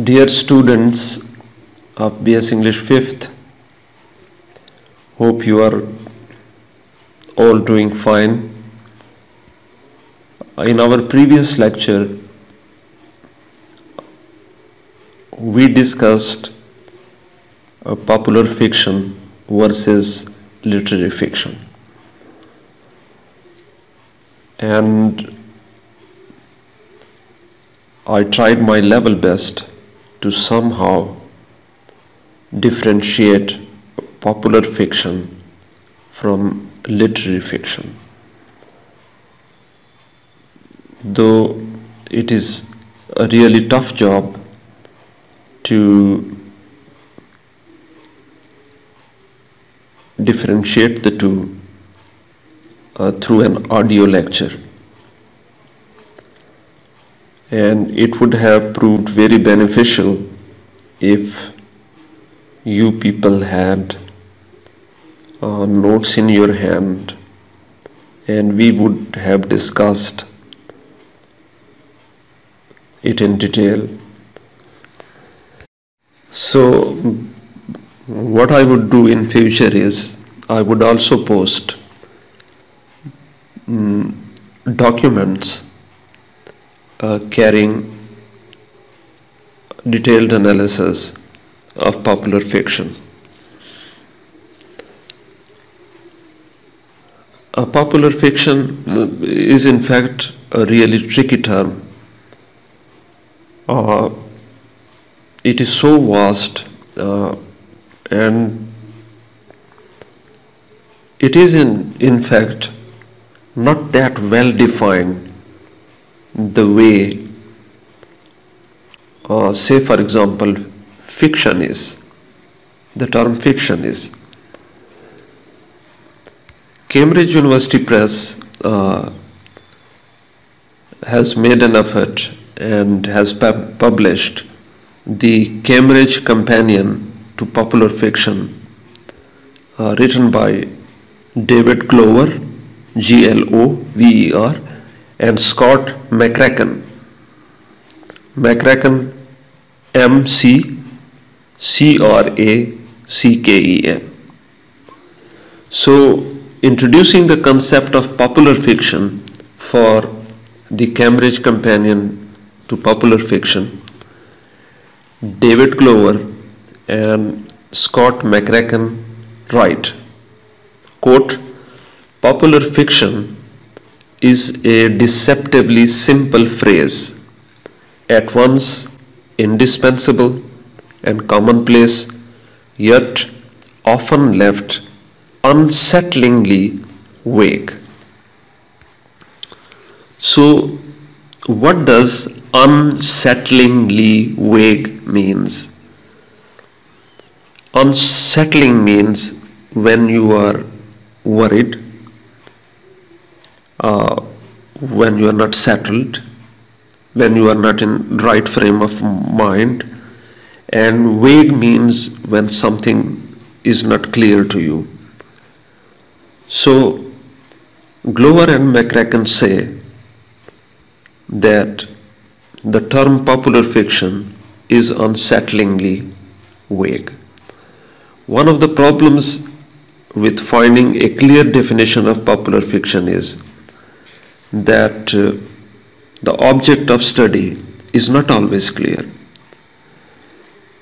Dear students of BS English 5th, hope you are all doing fine. In our previous lecture, we discussed popular fiction versus literary fiction. And I tried my level best to somehow differentiate popular fiction from literary fiction. Though it is a really tough job to differentiate the two uh, through an audio lecture and it would have proved very beneficial if you people had uh, notes in your hand. And we would have discussed it in detail. So what I would do in future is I would also post um, documents uh, carrying detailed analysis of popular fiction. A popular fiction is in fact a really tricky term. Uh, it is so vast uh, and it is in, in fact not that well defined the way uh, say for example fiction is the term fiction is. Cambridge University Press uh, has made an effort and has pub published the Cambridge Companion to Popular Fiction uh, written by David Glover G-L-O-V-E-R and Scott McCracken. McCracken M C C R A C K E N. So, introducing the concept of popular fiction for the Cambridge Companion to Popular Fiction, David Glover and Scott McCracken write, quote, popular fiction is a deceptively simple phrase, at once indispensable and commonplace, yet often left unsettlingly vague. So, what does unsettlingly vague means? Unsettling means when you are worried uh, when you are not settled when you are not in right frame of mind and vague means when something is not clear to you so Glover and McCracken say that the term popular fiction is unsettlingly vague. One of the problems with finding a clear definition of popular fiction is that uh, the object of study is not always clear.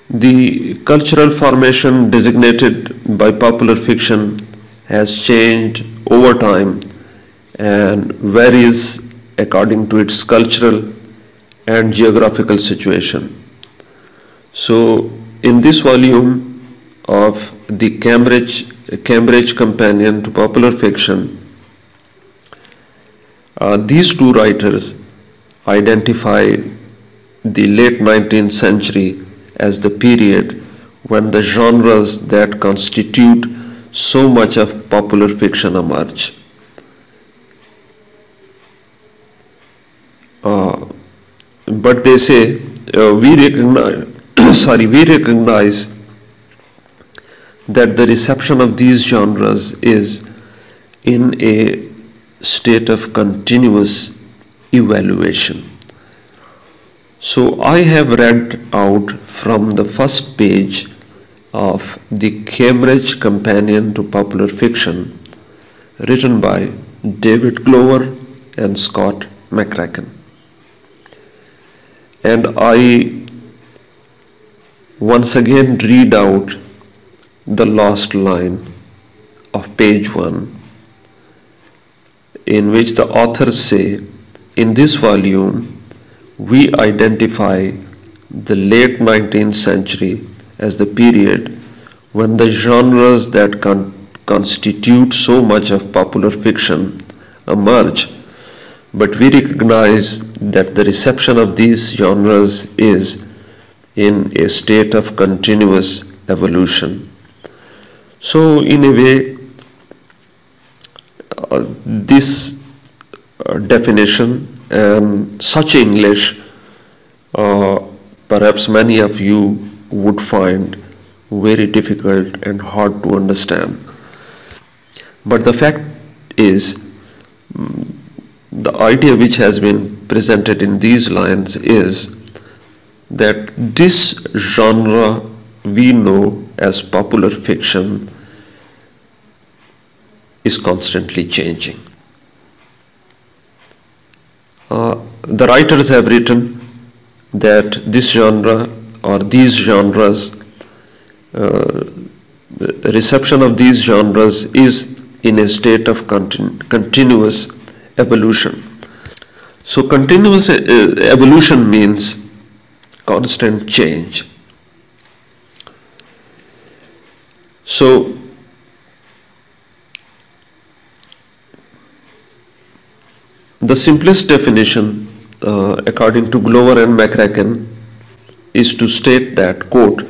The cultural formation designated by popular fiction has changed over time and varies according to its cultural and geographical situation. So, in this volume of the Cambridge, Cambridge Companion to Popular Fiction, uh, these two writers identify the late 19th century as the period when the genres that constitute so much of popular fiction emerge. Uh, but they say uh, we recognize sorry we recognize that the reception of these genres is in a state of continuous evaluation. So I have read out from the first page of the Cambridge Companion to Popular Fiction written by David Glover and Scott McCracken. And I once again read out the last line of page 1 in which the authors say in this volume we identify the late 19th century as the period when the genres that con- constitute so much of popular fiction emerge, but we recognize that the reception of these genres is in a state of continuous evolution. So, in a way, uh, this uh, definition and such English uh, perhaps many of you would find very difficult and hard to understand. But the fact is, mm, the idea which has been presented in these lines is that this genre we know as popular fiction is constantly changing. Uh, the writers have written that this genre or these genres, uh, the reception of these genres is in a state of continu continuous evolution. So continuous uh, evolution means constant change. So The simplest definition, uh, according to Glover and McCracken, is to state that, quote,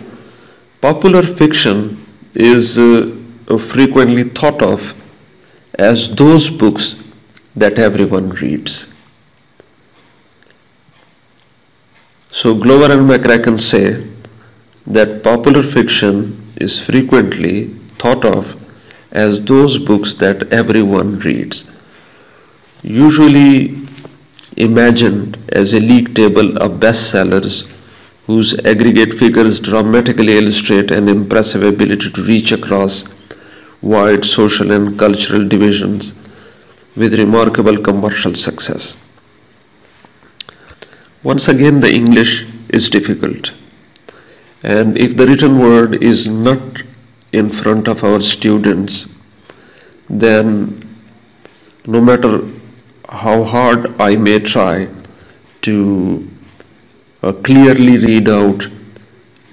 popular fiction is uh, frequently thought of as those books that everyone reads. So Glover and McCracken say that popular fiction is frequently thought of as those books that everyone reads usually imagined as a league table of bestsellers whose aggregate figures dramatically illustrate an impressive ability to reach across wide social and cultural divisions with remarkable commercial success. Once again, the English is difficult, and if the written word is not in front of our students, then no matter how hard I may try to uh, clearly read out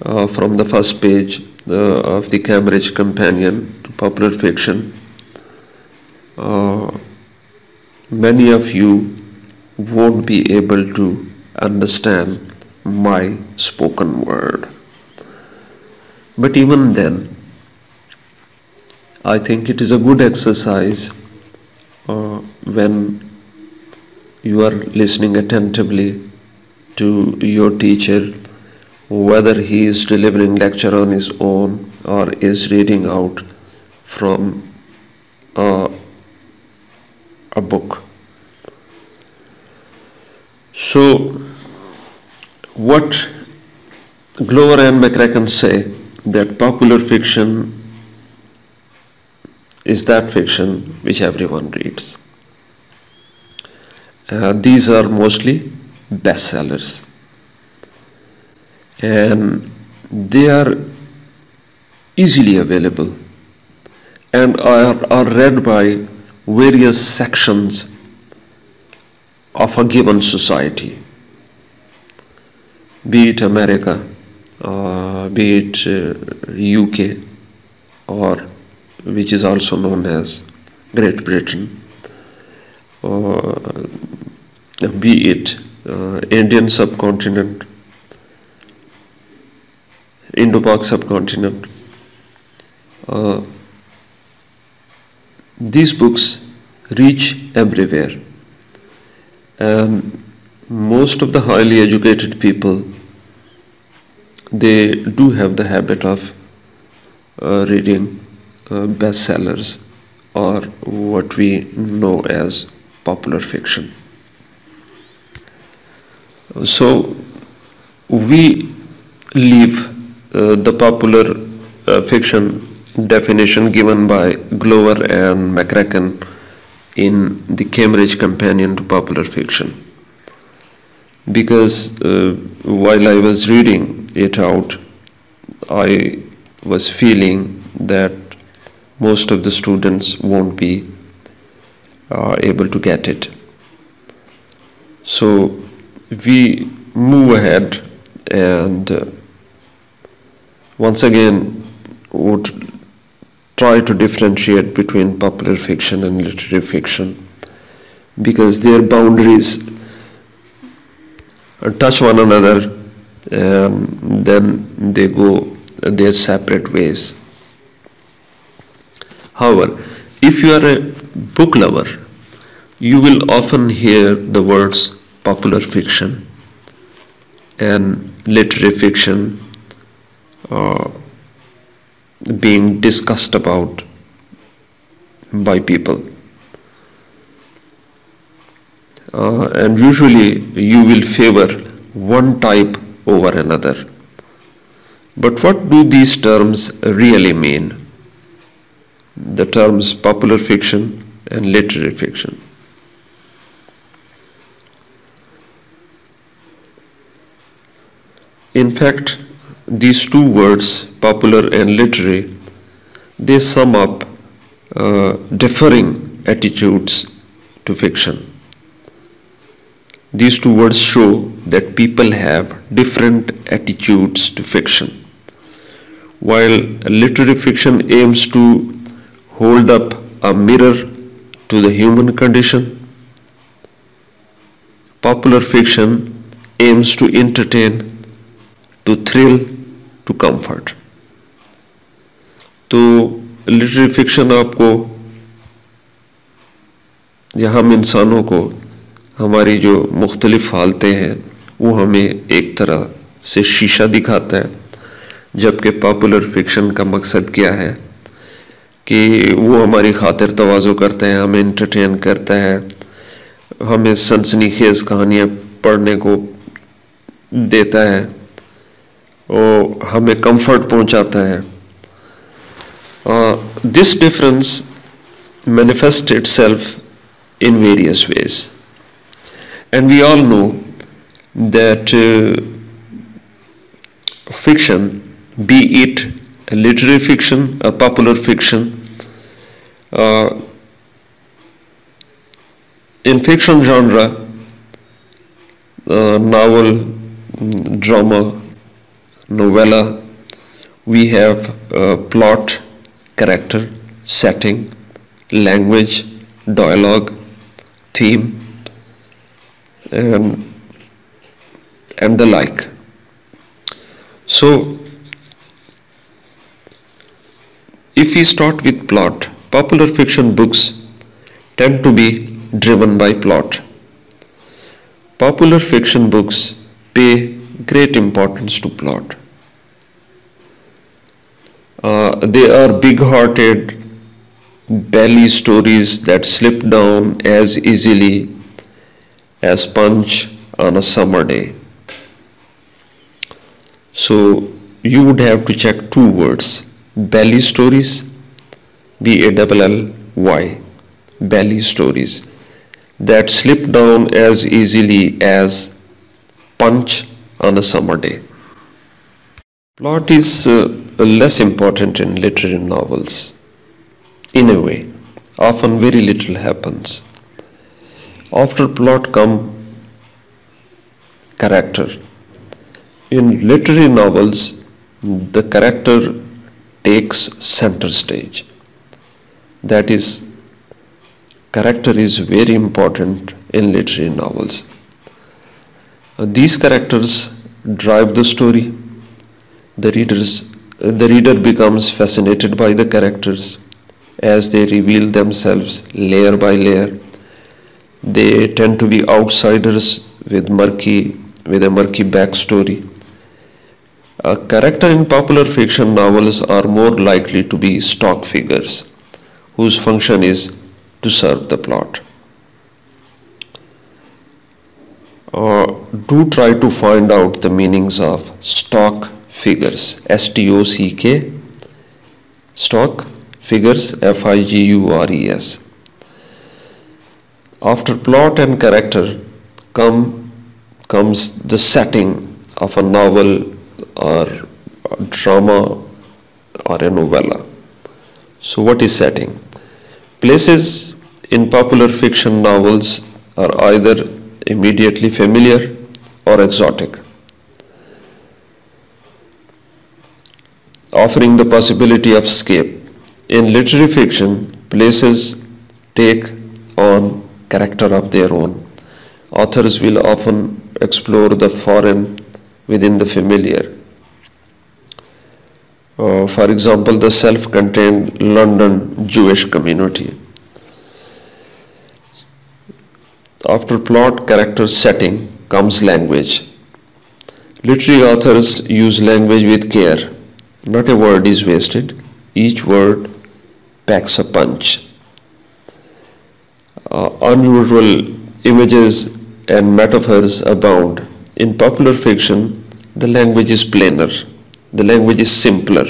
uh, from the first page uh, of the Cambridge Companion to Popular Fiction. Uh, many of you won't be able to understand my spoken word. But even then, I think it is a good exercise uh, when you are listening attentively to your teacher. Whether he is delivering lecture on his own or is reading out from uh, a book. So what Glover and McCracken say that popular fiction is that fiction which everyone reads uh, these are mostly bestsellers. And they are easily available and are, are read by various sections of a given society. Be it America uh, be it uh, UK or which is also known as Great Britain. Uh, be it uh, Indian subcontinent, Indo-Pak subcontinent. Uh, these books reach everywhere and most of the highly educated people they do have the habit of uh, reading uh, bestsellers or what we know as popular fiction so we leave uh, the popular uh, fiction definition given by Glover and McCracken in the Cambridge Companion to Popular Fiction because uh, while I was reading it out, I was feeling that most of the students won't be uh, able to get it. So we move ahead and uh, once again would try to differentiate between popular fiction and literary fiction because their boundaries touch one another and then they go their separate ways. However, if you are a book lover, you will often hear the words popular fiction and literary fiction uh, being discussed about by people. uh, and usually you will favor one type over another. But what do these terms really mean? The terms popular fiction and literary fiction. In fact, these two words, popular and literary, they sum up uh, differing attitudes to fiction. These two words show that people have different attitudes to fiction. While literary fiction aims to hold up a mirror to the human condition, popular fiction aims to entertain, to thrill, to comfort. तो literary fiction आपको या हम इंसानों को हमारी जो मुख्तलिफ़ हालतें हैं वो हमें एक तरह से शीशा दिखाता है जबकि पॉपुलर फिक्शन का मकसद क्या है कि वो हमारी खातिर तोज़ो करते हैं हमें इंटरटेन करता है हमें सनसनी खेज कहानियाँ पढ़ने को देता है वो हमें कंफर्ट पहुंचाता है। This difference manifest manifested self in various ways and we all know that fiction be it literary fiction popular fiction in fiction genre novel drama novella we have plot character setting language dialogue theme um, and the like. So, if we start with plot, popular fiction books tend to be driven by plot. Popular fiction books pay great importance to plot. Uh, they are big-hearted, belly stories that slip down as easily as punch on a summer day. So you would have to check two words belly stories B A L L Y belly stories that slip down as easily as punch on a summer day. Plot is uh, less important in literary novels. In a way, often very little happens. After plot come character. In literary novels, the character takes center stage. That is, character is very important in literary novels. Uh, these characters drive the story. The readers, uh, the reader becomes fascinated by the characters as they reveal themselves layer by layer they tend to be outsiders with murky with a murky backstory. A character in popular fiction novels are more likely to be stock figures whose function is to serve the plot. Uh, do try to find out the meanings of stock figures. S T O C K. Stock figures F I G U R E S. After plot and character come comes the setting of a novel or a drama or a novella. So what is setting? Places in popular fiction novels are either immediately familiar or exotic, offering the possibility of escape. In literary fiction, places take on character of their own. Authors will often explore the foreign within the familiar. Uh, for example, the self-contained London Jewish community After plot, character, setting comes language. Literary authors use language with care. Not a word is wasted. Each word packs a punch. Uh, unusual images and metaphors abound. In popular fiction, the language is plainer, the language is simpler,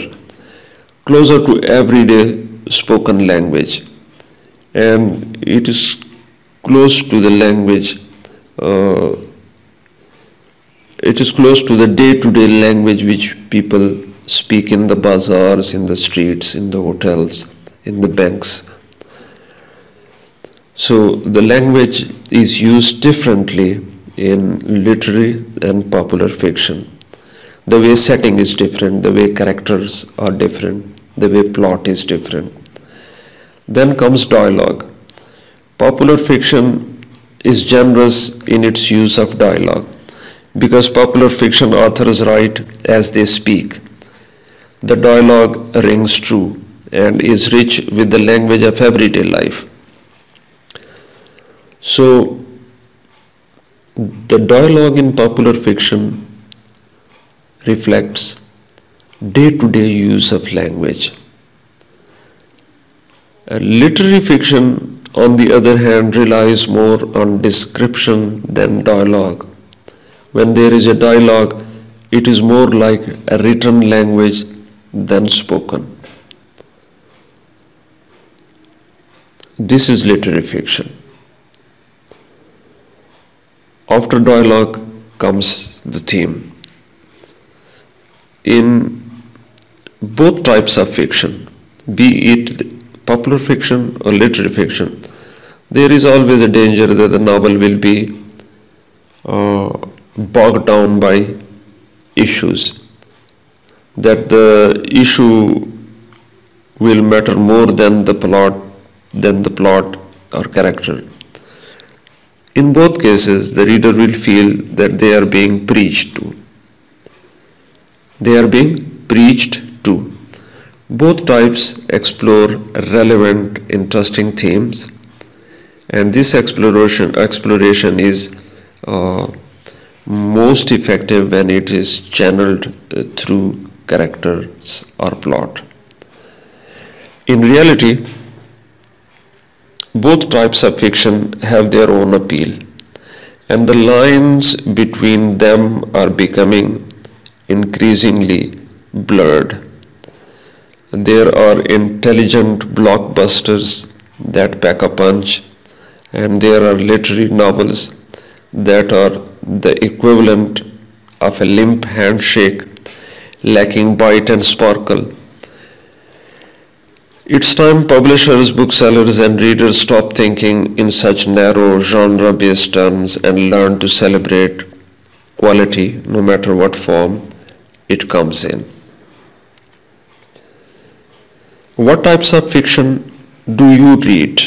closer to everyday spoken language, and it is close to the language. Uh, it is close to the day-to-day language which people speak in the bazaars, in the streets, in the hotels, in the banks. So the language is used differently in literary and popular fiction. The way setting is different, the way characters are different, the way plot is different. Then comes dialogue. Popular fiction is generous in its use of dialogue because popular fiction authors write as they speak. The dialogue rings true and is rich with the language of everyday life. So, the dialogue in popular fiction reflects day to day use of language. Literary fiction on the other hand, relies more on description than dialogue. When there is a dialogue, it is more like a written language than spoken. This is literary fiction. After dialogue comes the theme. In both types of fiction, be it popular fiction or literary fiction, there is always a danger that the novel will be uh, bogged down by issues, that the issue will matter more than the plot, than the plot or character. In both cases, the reader will feel that they are being preached to. They are being preached to. Both types explore relevant, interesting themes, and this exploration exploration is uh, most effective when it is channeled uh, through characters or plot. In reality, both types of fiction have their own appeal, and the lines between them are becoming increasingly blurred. There are intelligent blockbusters that pack a punch, and there are literary novels that are the equivalent of a limp handshake, lacking bite and sparkle. It's time publishers, booksellers, and readers stop thinking in such narrow genre based terms and learn to celebrate quality no matter what form it comes in. What types of fiction do you read?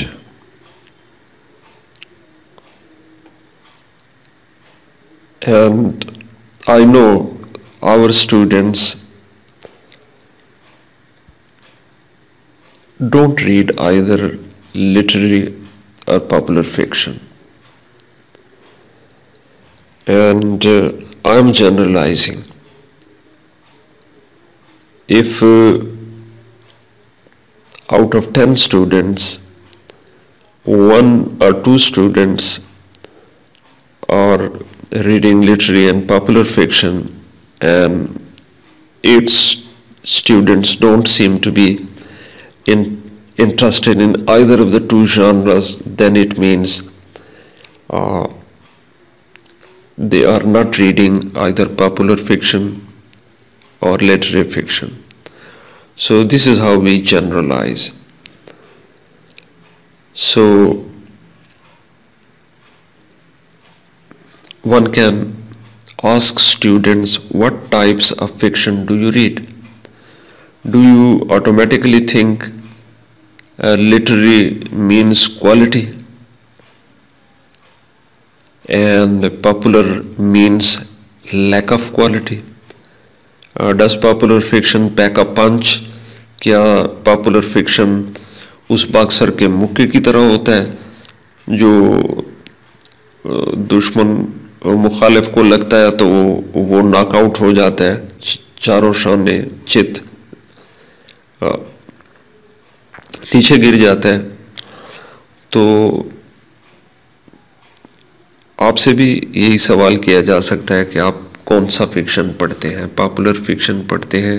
And I know our students don't read either literary or popular fiction. And uh, I'm generalizing. If uh, out of 10 students, one or two students are reading literary and popular fiction and its students don't seem to be in, interested in either of the two genres, then it means uh, they are not reading either popular fiction or literary fiction. So this is how we generalize. So one can ask students what types of fiction do you read? Do you automatically think uh, literary means quality and popular means lack of quality? Uh, does popular fiction pack a punch? क्या popular fiction उस boxer के मुक्के की तरह होता है, जो दुश्मन मुखालिफ को लगता है तो वो वो नॉकआउट हो जाता है चारों शाने चित नीचे गिर जाता है। तो आपसे भी यही सवाल किया जा सकता है कि आप कौन सा फिक्शन पढ़ते हैं पॉपुलर फिक्शन पढ़ते हैं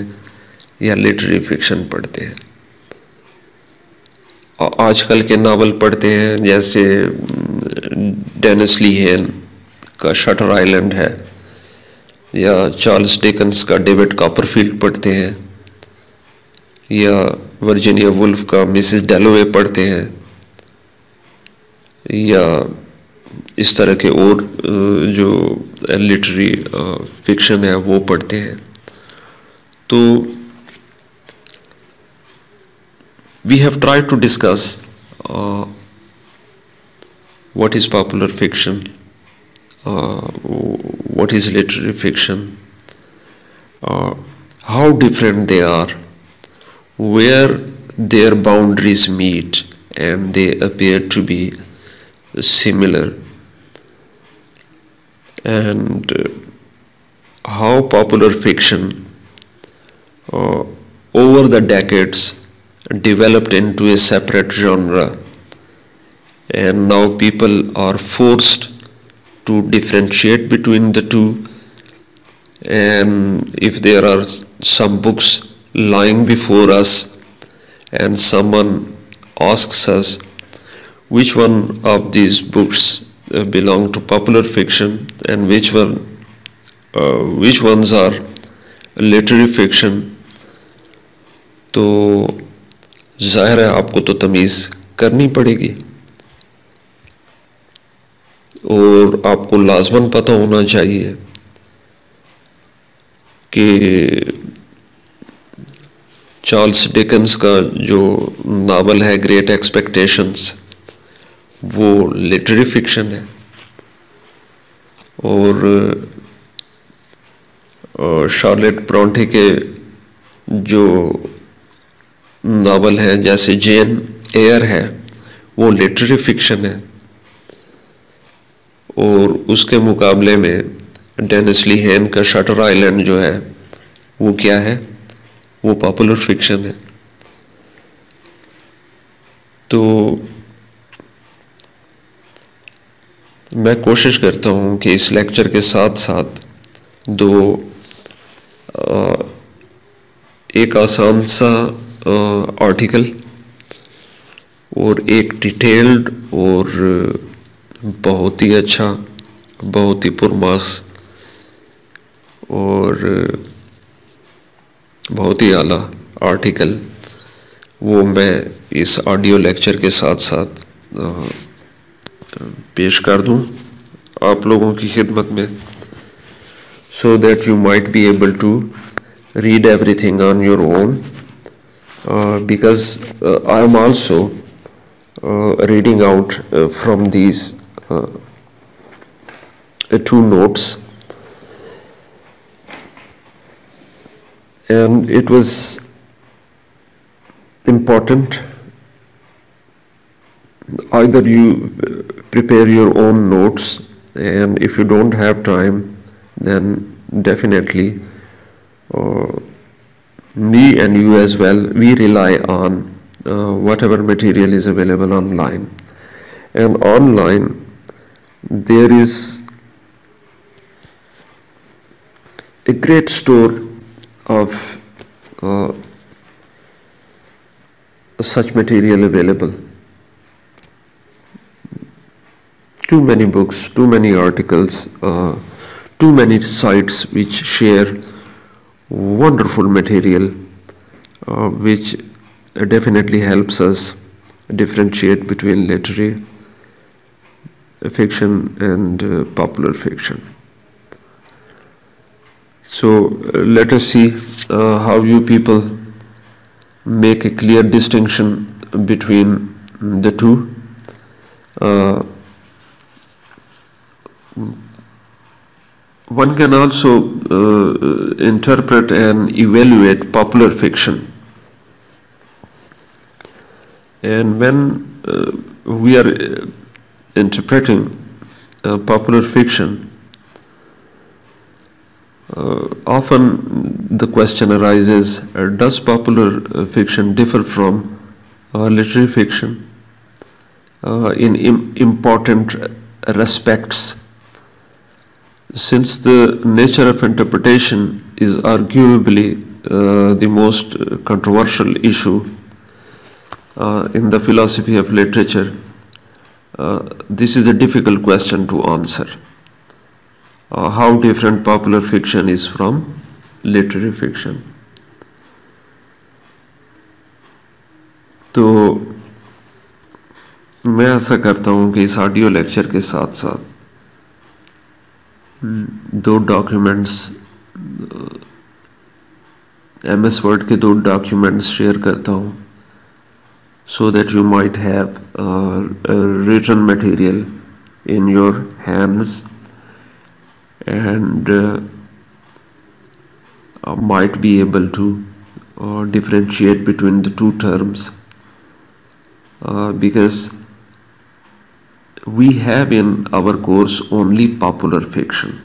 या लिटरेरी फिक्शन पढ़ते हैं। आजकल के नावल पढ़ते हैं, जैसे डेनिस हेन का शटर आइलैंड है, या चार्ल्स डिकन्स का डेविड कॉपरफील्ड पढ़ते हैं, या वर्जीनिया वुल्फ का मिसिस डेलोवे पढ़ते हैं, या इस तरह के और जो लिटरी फिक्शन है, वो पढ़ते हैं। तो we have tried to discuss uh, what is popular fiction, uh, what is literary fiction, uh, how different they are, where their boundaries meet and they appear to be similar, and uh, how popular fiction uh, over the decades developed into a separate genre. And now people are forced to differentiate between the two. And if there are some books lying before us and someone asks us which one of these books uh, belong to popular fiction and which one uh, which ones are literary fiction तो ज़ाहिर है आपको तो तमीज़ करनी पड़ेगी। और आपको लाजमन पता होना चाहिए कि चार्ल्स डिकन्स का जो नावल है ग्रेट एक्सपेक्टेशंस वो लिटरेरी फिक्शन है। और शार्लेट ब्रॉन्टे के जो नावल हैं जैसे जेन एयर है वो लिटरेरी फिक्शन है। और उसके मुकाबले में डेनिसली हैन का शटर आइलैंड जो है वो क्या है? वो पॉपुलर फिक्शन है। तो मैं कोशिश करता हूँ कि इस लेक्चर के साथ साथ दो आ, एक आसान सा आर्टिकल और एक डिटेल्ड और बहुत ही अच्छा बहुत ही पुरमास और बहुत ही आला आर्टिकल वो मैं इस ऑडियो लेक्चर के साथ साथ पेश कर दूँ आप लोगों की खिदमत में so that you might be able to read everything on your own Uh, because uh, I am also uh, reading out from these two notes. And it was important either you prepare your own notes and if you don't have time then definitely uh, me and you as well we rely on uh, whatever material is available online and online there is a great store of uh, such material available. Too many books, too many articles, uh, too many sites which share wonderful material uh, which definitely helps us differentiate between literary fiction and uh, popular fiction. So uh, let us see uh, how you people make a clear distinction between the two. Uh, one can also uh, interpret and evaluate popular fiction. And when uh, we are uh, interpreting uh, popular fiction, uh, often the question arises uh, does popular uh, fiction differ from literary fiction in Im- important respects? Since the nature of interpretation is arguably the most controversial issue uh, in the philosophy of literature, uh, this is a difficult question to answer. Uh, how different popular fiction is from literary fiction. तो मैं ऐसा करता हूँ कि इस audio lecture के साथ साथ दो डॉक्यूमेंट्स एम एस वर्ड के दो डॉक्यूमेंट्स शेयर करता हूँ so that you might have uh, written material in your hands and uh, uh, might be able to uh, differentiate between the two terms uh, because we have in our course only popular fiction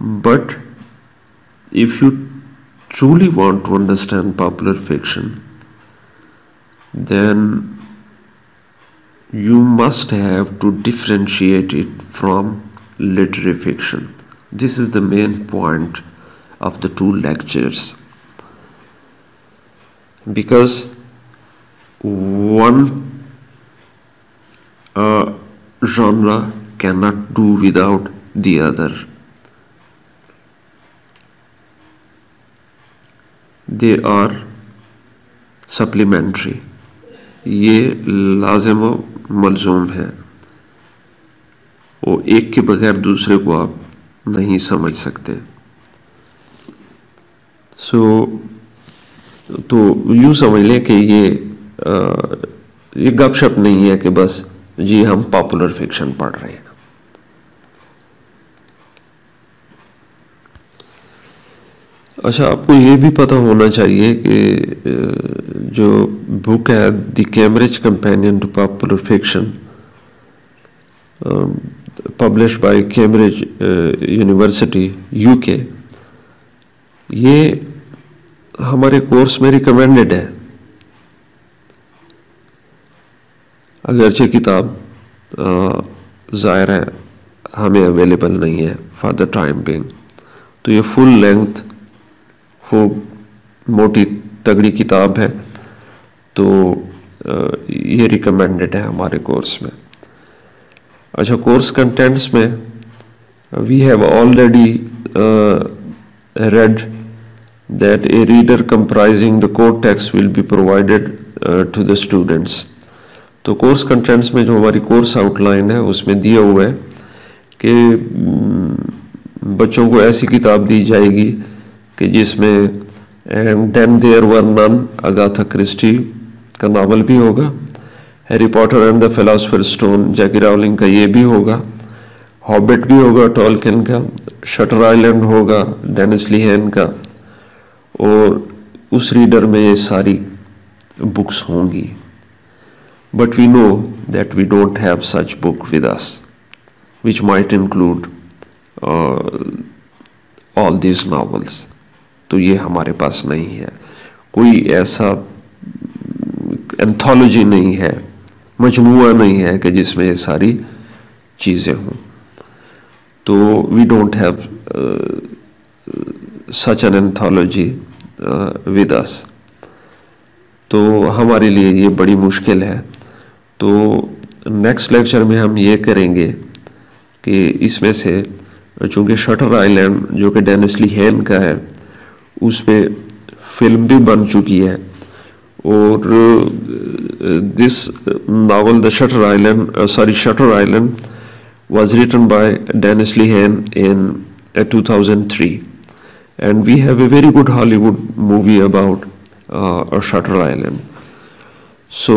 but if you truly want to understand popular fiction, then you must have to differentiate it from literary fiction. This is the main point of the two lectures. Because one uh, genre cannot do without the other. They are supplementary ये लाजम मलजूम है। वो एक के बगैर दूसरे को आप नहीं समझ सकते। सो so, तो यूँ समझ लें कि ये ये गपशप नहीं है कि बस, जी हम पॉपुलर फिक्शन पढ़ रहे हैं। अच्छा आपको ये भी पता होना चाहिए कि जो बुक है the Cambridge Companion to Popular Fiction publish by Cambridge University UK ये हमारे कोर्स में रिकमेंडेड है। अगरचे किताब ज़ाहिर है हमें अवेलेबल नहीं है फॉर द टाइम बिंग तो ये फुल लेंथ वो मोटी तगड़ी किताब है तो ये रिकमेंडेड है हमारे कोर्स में। अच्छा कोर्स कंटेंट्स में we have already read that a reader comprising the core text be provided uh, to the students तो कोर्स कंटेंट्स में जो हमारी कोर्स आउटलाइन है, उसमें दिया हुआ है कि बच्चों को ऐसी किताब दी जाएगी कि जिसमें Then There Were None, Agatha Christie का नावल भी होगा, Harry Potter and the Philosopher Stone, Jackie Rowling का ये भी होगा, हॉबिट भी होगा टॉलकिन का, शटर आइलैंड होगा डेनिस लिहेन का, और उस रीडर में ये सारी बुक्स होंगी। but we know that we don't have such book with us, which might include all these novels तो ये हमारे पास नहीं है। कोई ऐसा एंथोलॉजी नहीं है मजमू नहीं है कि जिसमें ये सारी चीज़ें हों। तो we don't have such an anthology with us तो हमारे लिए ये बड़ी मुश्किल है। तो नेक्स्ट लेक्चर में हम ये करेंगे कि इसमें से चूँकि शटर आइलैंड जो कि डेनिसली हैन का है, उस पर फ़िल्म भी बन चुकी है। और this novel the Shutter Island sorry Shutter Island was written by Dennis Lehane in 2003 and we have a very good Hollywood movie about Shutter Island so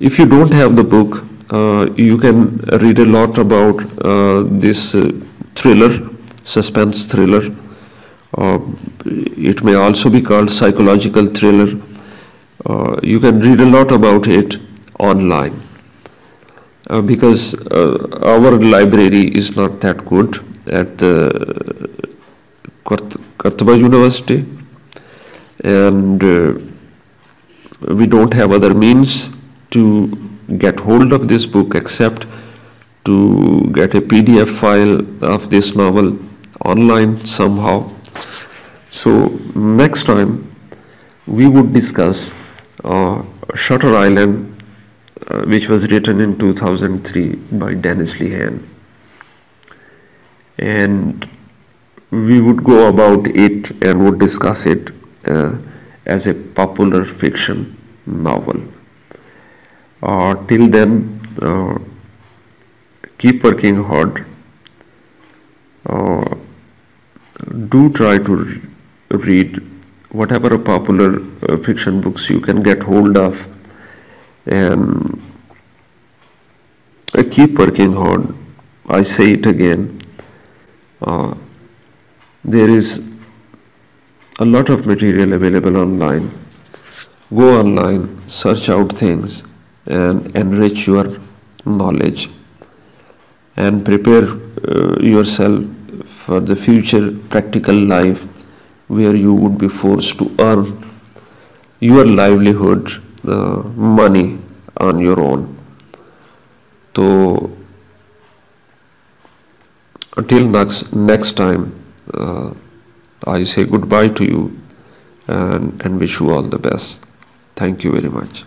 if you don't have the book uh, you can read a lot about uh, this uh, thriller, suspense thriller. Uh, it may also be called psychological thriller. Uh, you can read a lot about it online. Uh, because our library is not that good at the Qurtuba University. And we don't have other means to get hold of this book except to get a PDF file of this novel online somehow so next time we would discuss uh, Shutter Island uh, which was written in 2003 by Dennis Lehane and we would go about it and would discuss it uh, as a popular fiction novel. Uh, till then, uh, keep working hard. Uh, do try to read whatever popular uh, fiction books you can get hold of and uh, keep working hard. I say it again uh, there is a lot of material available online. Go online search out things and enrich your knowledge and prepare uh, yourself for the future practical life where you would be forced to earn your livelihood, the money on your own. So until next next time, uh, I say goodbye to you and, and wish you all the best. Thank you very much.